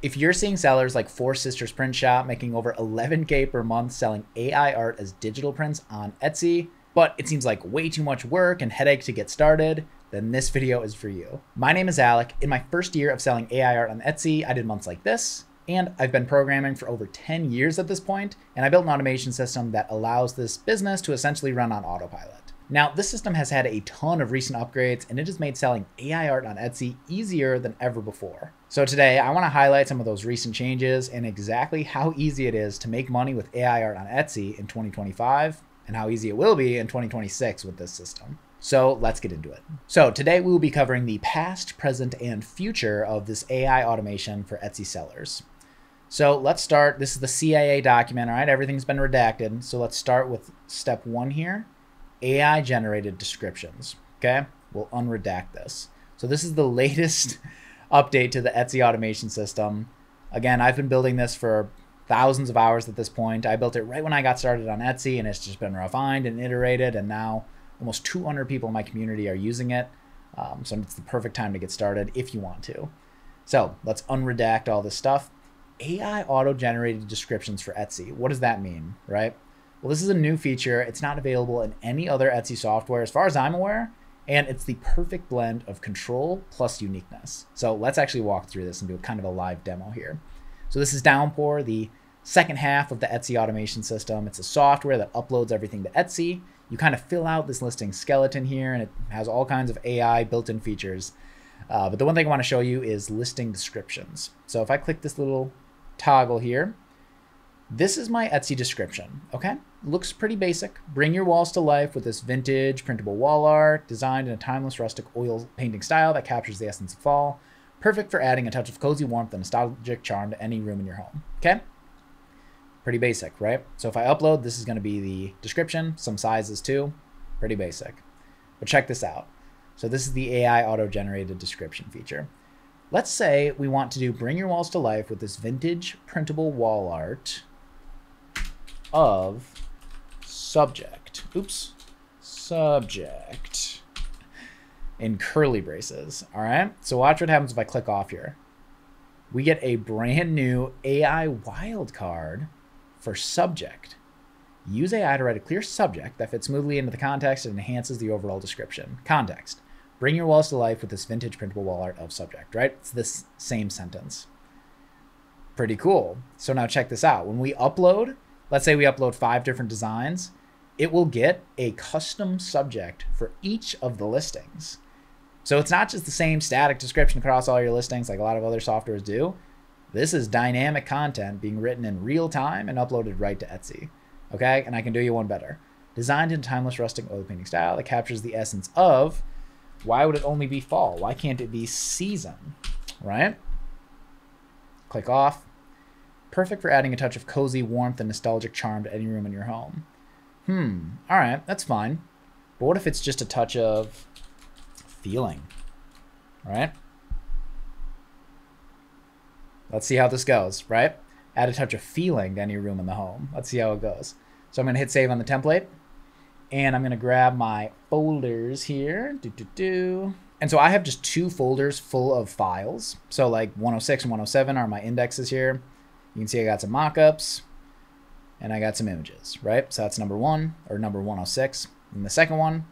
If you're seeing sellers like Four Sisters Print Shop making over 11K per month selling AI art as digital prints on Etsy, but it seems like way too much work and headache to get started, then this video is for you. My name is Alec. In my first year of selling AI art on Etsy, I did months like this, and I've been programming for over 10 years at this point, and I built an automation system that allows this business to essentially run on autopilot. Now, this system has had a ton of recent upgrades and it has made selling AI art on Etsy easier than ever before. So today, I want to highlight some of those recent changes and exactly how easy it is to make money with AI art on Etsy in 2025 and how easy it will be in 2026 with this system. So let's get into it. So today we will be covering the past, present, and future of this AI automation for Etsy sellers. So let's start. This is the CIA document, all right? Everything's been redacted. So let's start with step one here AI generated descriptions. Okay, we'll unredact this. So this is the latest update to the Etsy automation system. Again, I've been building this for thousands of hours at this point. I built it right when I got started on Etsy, and it's just been refined and iterated, and now almost 200 people in my community are using it. Um, so it's the perfect time to get started if you want to. So let's unredact all this stuff. AI auto generated descriptions for Etsy. What does that mean, right? Well, this is a new feature. It's not available in any other Etsy software as far as I'm aware, and it's the perfect blend of control plus uniqueness. So let's actually walk through this and do kind of a live demo here. So this is Downpour, the second half of the Etsy automation system. It's a software that uploads everything to Etsy. You kind of fill out this listing skeleton here, and it has all kinds of AI built-in features. Uh, but the one thing I want to show you is listing descriptions. So if I click this little toggle here, this is my Etsy description, okay? Looks pretty basic. Bring your walls to life with this vintage printable wall art designed in a timeless rustic oil painting style that captures the essence of fall. Perfect for adding a touch of cozy warmth and nostalgic charm to any room in your home, okay? Pretty basic, right? So if I upload, this is gonna be the description, some sizes too, pretty basic. But check this out. So this is the AI auto-generated description feature. Let's say we want to do bring your walls to life with this vintage printable wall art of subject. Oops. Subject. In curly braces. All right. So watch what happens if I click off here. We get a brand new AI wildcard for subject. Use AI to write a clear subject that fits smoothly into the context and enhances the overall description. Context. Bring your walls to life with this vintage printable wall art of subject, right? It's this same sentence. Pretty cool. So now check this out. When we upload, let's say we upload five different designs, it will get a custom subject for each of the listings. So it's not just the same static description across all your listings like a lot of other softwares do. This is dynamic content being written in real time and uploaded right to Etsy. Okay, and I can do you one better. Designed in timeless rustic oil painting style that captures the essence of why would it only be fall? Why can't it be season? Right? Click off. Perfect for adding a touch of cozy warmth and nostalgic charm to any room in your home. Hmm, all right, that's fine. But what if it's just a touch of feeling? Right? Let's see how this goes, right? Add a touch of feeling to any room in the home. Let's see how it goes. So I'm going to hit save on the template. And I'm going to grab my folders here. Do, do, do. And so I have just two folders full of files. So like 106 and 107 are my indexes here. You can see I got some mockups and I got some images, right? So that's number one or number 106. And the second one,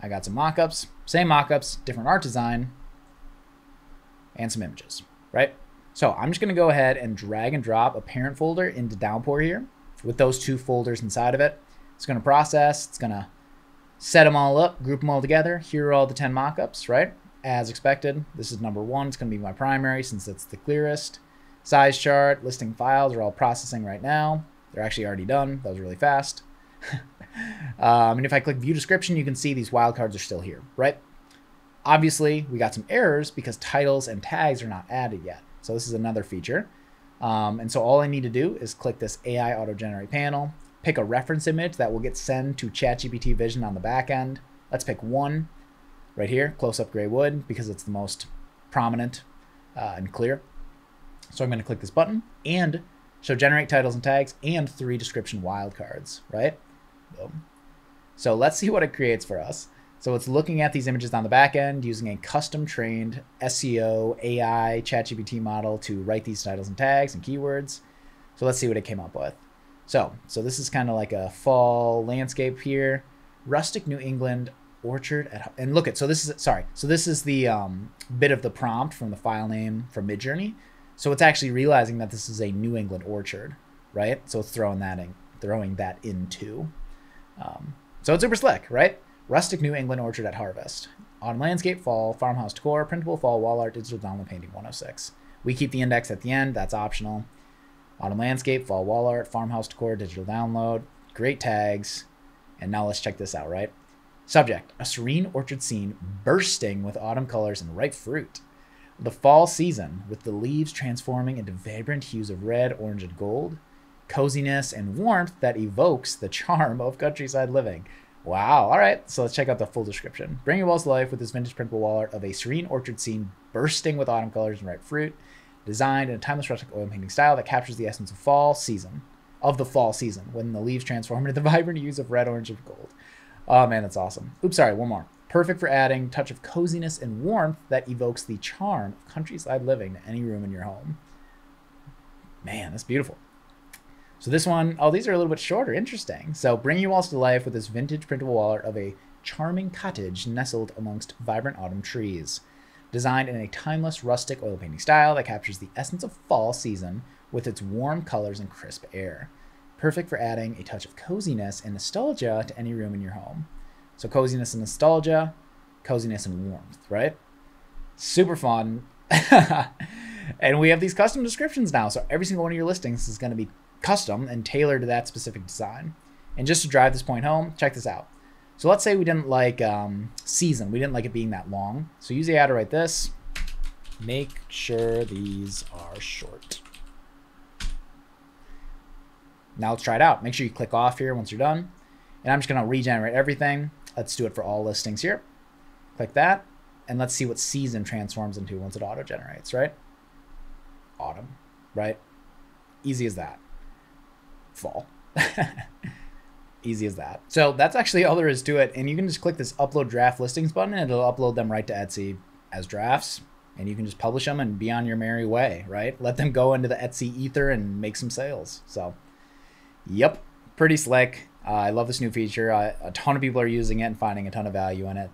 I got some mockups, same mockups, different art design, and some images, right? So I'm just gonna go ahead and drag and drop a parent folder into Downpour here with those two folders inside of it. It's gonna process, it's gonna set them all up, group them all together. Here are all the 10 mockups, right? As expected, this is number one. It's gonna be my primary since it's the clearest. Size chart, listing files are all processing right now. They're actually already done. That was really fast. um, and if I click view description, you can see these wildcards are still here, right? Obviously, we got some errors because titles and tags are not added yet. So this is another feature. Um, and so all I need to do is click this AI auto generate panel, pick a reference image that will get sent to ChatGPT Vision on the back end. Let's pick one right here, close up gray wood, because it's the most prominent uh, and clear. So I'm going to click this button and show generate titles and tags and three description wildcards, right? Boom. So let's see what it creates for us. So it's looking at these images on the back end using a custom trained SEO AI ChatGPT model to write these titles and tags and keywords. So let's see what it came up with. So, so this is kind of like a fall landscape here. Rustic New England orchard at and look at so this is sorry. So this is the um, bit of the prompt from the file name from Midjourney. So it's actually realizing that this is a New England orchard, right? So it's throwing that in, throwing that into. Um, so it's super slick, right? Rustic New England orchard at harvest. Autumn landscape, fall, farmhouse decor, printable fall, wall art, digital download painting 106. We keep the index at the end, that's optional. Autumn landscape, fall wall art, farmhouse decor, digital download, great tags. And now let's check this out, right? Subject A serene orchard scene bursting with autumn colors and ripe fruit. The fall season, with the leaves transforming into vibrant hues of red, orange, and gold. Coziness and warmth that evokes the charm of countryside living. Wow. All right. So let's check out the full description. Bring your walls to life with this vintage printable wall art of a serene orchard scene bursting with autumn colors and ripe fruit, designed in a timeless rustic oil painting style that captures the essence of fall season, of the fall season, when the leaves transform into the vibrant hues of red, orange, and gold. Oh man, that's awesome. Oops, sorry, one more. Perfect for adding a touch of coziness and warmth that evokes the charm of countryside living to any room in your home. Man, that's beautiful. So this one, oh, these are a little bit shorter. Interesting. So bring your walls to life with this vintage printable wall art of a charming cottage nestled amongst vibrant autumn trees. Designed in a timeless rustic oil painting style that captures the essence of fall season with its warm colors and crisp air. Perfect for adding a touch of coziness and nostalgia to any room in your home. So coziness and nostalgia, coziness and warmth, right? Super fun. and we have these custom descriptions now. So every single one of your listings is going to be custom and tailored to that specific design. And just to drive this point home, check this out. So let's say we didn't like um, season. We didn't like it being that long. So use AI to write this. Make sure these are short. Now let's try it out. Make sure you click off here once you're done. And I'm just going to regenerate everything. Let's do it for all listings here. Click that. And let's see what season transforms into once it auto generates, right? Autumn, right? Easy as that fall. Easy as that. So that's actually all there is to it. And you can just click this upload draft listings button and it'll upload them right to Etsy as drafts. And you can just publish them and be on your merry way, right? Let them go into the Etsy ether and make some sales. So, yep, pretty slick. Uh, I love this new feature. Uh, a ton of people are using it and finding a ton of value in it.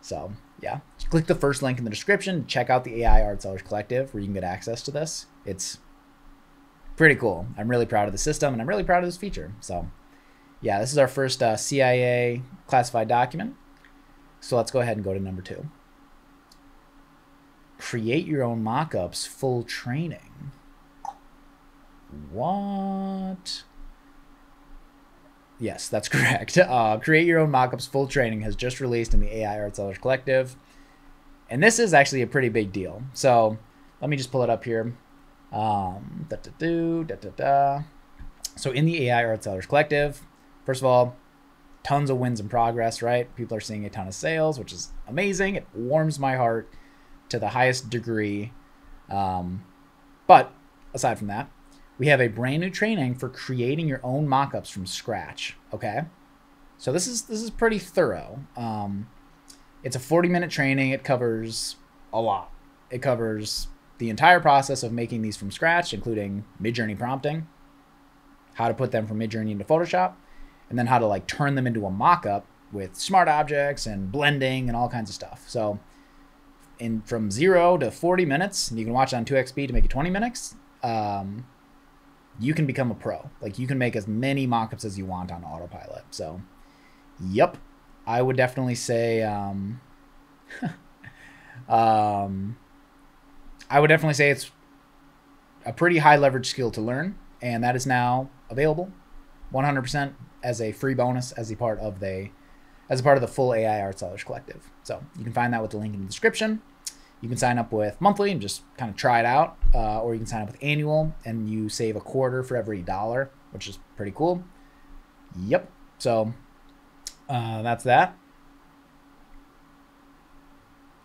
So, yeah, just click the first link in the description. Check out the AI Art Sellers Collective where you can get access to this. It's pretty cool. I'm really proud of the system and I'm really proud of this feature. So yeah, this is our first uh, CIA classified document. So let's go ahead and go to number two. Create your own mockups full training. What? Yes, that's correct. Uh, Create Your Own Mockups Full Training has just released in the AI Art Sellers Collective. And this is actually a pretty big deal. So let me just pull it up here. Um, da, da, da. So in the AI Art Sellers Collective, first of all, tons of wins in progress, right? People are seeing a ton of sales, which is amazing. It warms my heart to the highest degree. Um, but aside from that, we have a brand new training for creating your own mockups from scratch. Okay, so this is this is pretty thorough. Um, it's a 40 minute training. It covers a lot. It covers the entire process of making these from scratch, including Midjourney prompting, how to put them from Midjourney into Photoshop, and then how to like turn them into a mockup with smart objects and blending and all kinds of stuff. So in from zero to 40 minutes, and you can watch it on 2xp to make it 20 minutes. Um, you can become a pro. Like you can make as many mockups as you want on autopilot. So, yep, I would definitely say, um, um, I would definitely say it's a pretty high leverage skill to learn, and that is now available 100% as a free bonus as a part of the as a part of the full AI Art Sellers Collective. So you can find that with the link in the description. You can sign up with monthly and just kind of try it out, uh, or you can sign up with annual and you save a quarter for every dollar, which is pretty cool. Yep. So uh, that's that.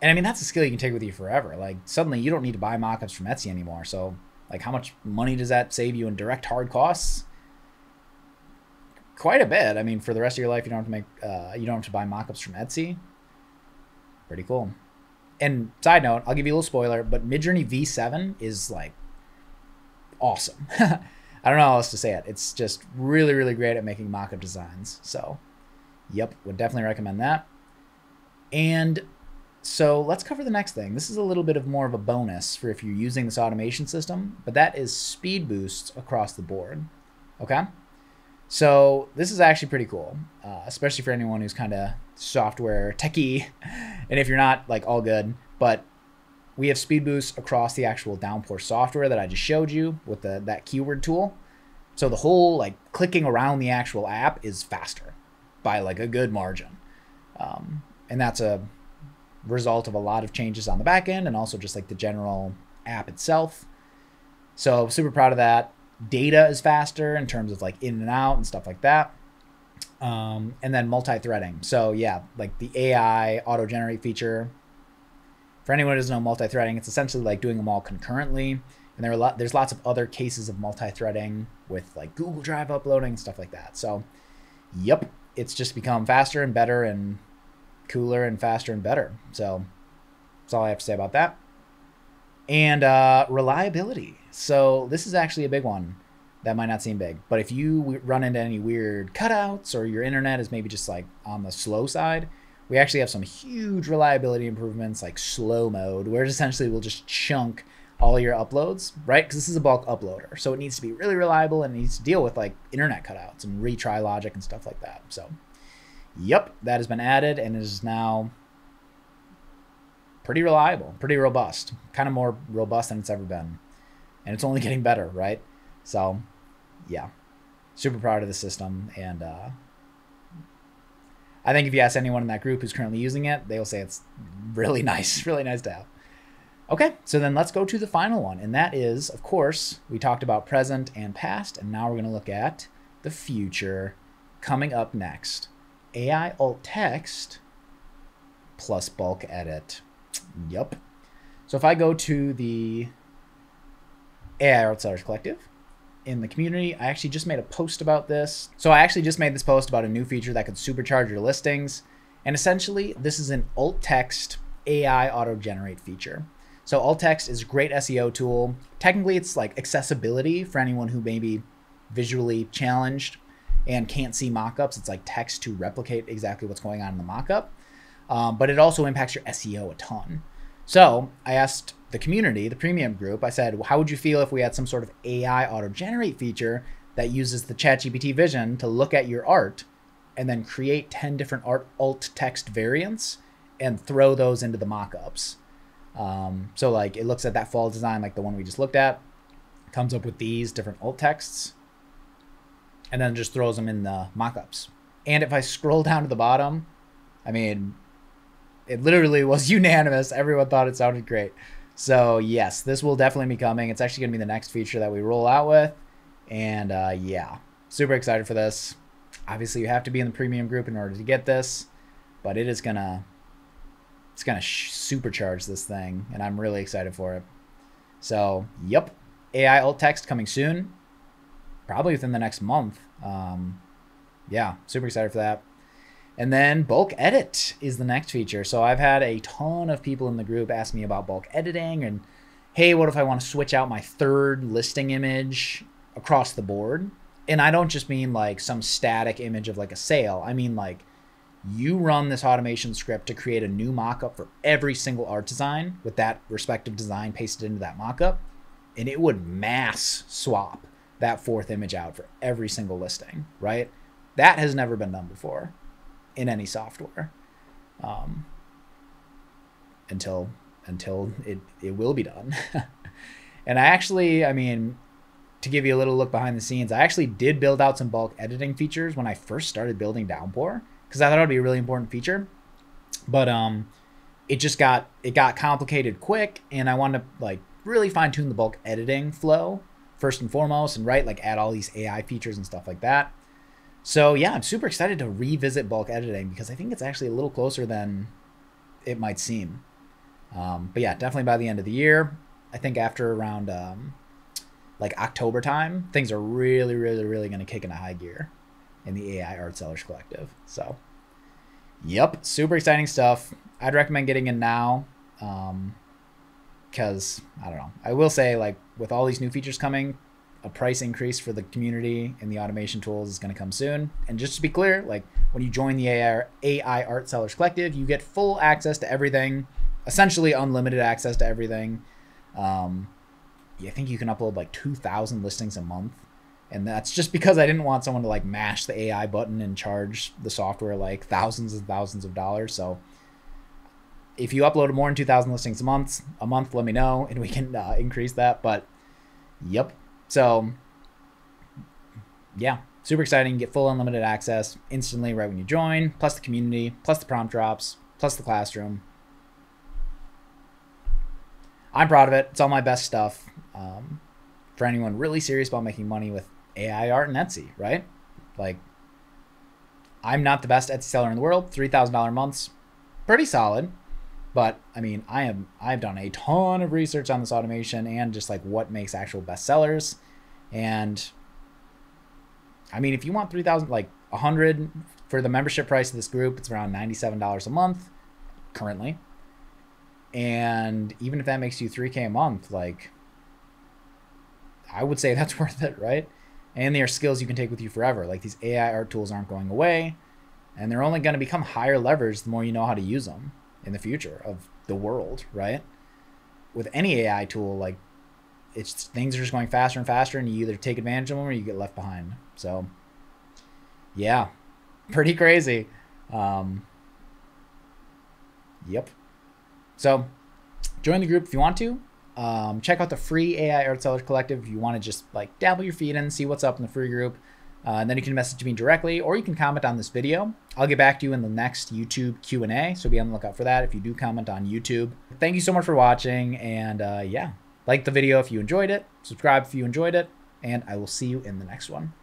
And I mean, that's a skill you can take with you forever. Like suddenly you don't need to buy mockups from Etsy anymore. So like how much money does that save you in direct hard costs? Quite a bit. I mean, for the rest of your life, you don't have to make, uh, you don't have to buy mockups from Etsy. Pretty cool. And side note, I'll give you a little spoiler, but Midjourney V7 is like awesome. I don't know how else to say it. It's just really, really great at making mock-up designs. So, yep, would definitely recommend that. And so let's cover the next thing. This is a little bit of more of a bonus for if you're using this automation system, but that is speed boosts across the board. Okay? So this is actually pretty cool, uh, especially for anyone who's kind of software techie, and if you're not, like all good. But we have speed boosts across the actual downpour software that I just showed you with the that keyword tool. So the whole like clicking around the actual app is faster by like a good margin, um, and that's a result of a lot of changes on the back end and also just like the general app itself. So super proud of that. Data is faster in terms of like in and out and stuff like that. Um, and then multi-threading. So yeah, like the AI auto-generate feature. For anyone who doesn't know multi-threading, it's essentially like doing them all concurrently. And there are a lot, there's lots of other cases of multi-threading with like Google Drive uploading stuff like that. So, yep, it's just become faster and better and cooler and faster and better. So that's all I have to say about that. And uh, reliability. So this is actually a big one that might not seem big, but if you run into any weird cutouts or your internet is maybe just like on the slow side, we actually have some huge reliability improvements like slow mode, where essentially we'll just chunk all your uploads, right? Because this is a bulk uploader, so it needs to be really reliable and it needs to deal with like internet cutouts and retry logic and stuff like that. So Yep, that has been added and is now pretty reliable, pretty robust, kind of more robust than it's ever been. And it's only getting better, right? So, yeah, super proud of the system. And uh, I think if you ask anyone in that group who's currently using it, they will say it's really nice, really nice to have. Okay, so then let's go to the final one. And that is, of course, we talked about present and past, and now we're going to look at the future coming up next. AI alt text plus bulk edit. Yup. So if I go to the AI Art Sellers Collective in the community, I actually just made a post about this. So I actually just made this post about a new feature that could supercharge your listings. And essentially, this is an alt text AI auto generate feature. So alt text is a great SEO tool. Technically, it's like accessibility for anyone who may be visually challenged and can't see mockups. It's like text to replicate exactly what's going on in the mockup. Um, but it also impacts your SEO a ton. So I asked the community, the premium group, I said, how would you feel if we had some sort of AI auto generate feature that uses the ChatGPT vision to look at your art and then create 10 different art alt text variants and throw those into the mockups? Um, so like it looks at that fall design, like the one we just looked at, comes up with these different alt texts and then just throws them in the mockups. And if I scroll down to the bottom, I mean, it literally was unanimous. Everyone thought it sounded great. So yes, this will definitely be coming. It's actually going to be the next feature that we roll out with. And uh, yeah, super excited for this. Obviously, you have to be in the premium group in order to get this, but it is gonna it's gonna supercharge this thing, and I'm really excited for it. So, yep, AI alt text coming soon probably within the next month. Um, yeah, super excited for that. And then bulk edit is the next feature. So I've had a ton of people in the group ask me about bulk editing and hey, what if I want to switch out my third listing image across the board? And I don't just mean like some static image of like a sale. I mean like you run this automation script to create a new mockup for every single art design with that respective design pasted into that mockup, and it would mass swap that fourth image out for every single listing, right? That has never been done before in any software. Um, until until it, it will be done. and I actually, I mean, to give you a little look behind the scenes, I actually did build out some bulk editing features when I first started building Downpour because I thought it would be a really important feature. But um, it just got it got complicated quick, and I wanted to like really fine tune the bulk editing flow first and foremost and right like add all these AI features and stuff like that. So yeah, I'm super excited to revisit bulk editing because I think it's actually a little closer than it might seem. Um, but yeah, definitely by the end of the year, I think after around um, like October time, things are really, really, really going to kick into high gear in the AI Art Sellers Collective. So Yep, super exciting stuff. I'd recommend getting in now. Um, because I don't know. I will say, like, with all these new features coming, a price increase for the community and the automation tools is going to come soon. And just to be clear, like, when you join the AI, AI Art Sellers Collective, you get full access to everything, essentially unlimited access to everything. Um, I think you can upload like 2,000 listings a month. And that's just because I didn't want someone to like mash the AI button and charge the software like thousands and thousands of dollars. So if you upload more than 2,000 listings a month, a month, let me know and we can uh, increase that. But yep. So yeah, super exciting. Get full unlimited access instantly right when you join, plus the community, plus the prompt drops, plus the classroom. I'm proud of it. It's all my best stuff. Um, for anyone really serious about making money with AI art and Etsy, right? Like, I'm not the best Etsy seller in the world. Three thousand dollar months, pretty solid. But I mean, I am I've done a ton of research on this automation and just like what makes actual bestsellers. And I mean, if you want three thousand, like a hundred for the membership price of this group, it's around ninety-seven dollars a month currently. And even if that makes you three k a month, like I would say that's worth it, right? And they are skills you can take with you forever. Like these AI art tools aren't going away, and they're only going to become higher leverage the more you know how to use them in the future of the world, right? With any AI tool, like it's things are just going faster and faster, and you either take advantage of them or you get left behind. So, yeah, pretty crazy. Um, yep. So, join the group if you want to. Um, check out the free AI Art Sellers Collective if you want to just like dabble your feet in, see what's up in the free group. Uh, and then you can message me directly, or you can comment on this video. I'll get back to you in the next YouTube Q&A, so be on the lookout for that if you do comment on YouTube. Thank you so much for watching, and uh, yeah, like the video if you enjoyed it, subscribe if you enjoyed it, and I will see you in the next one.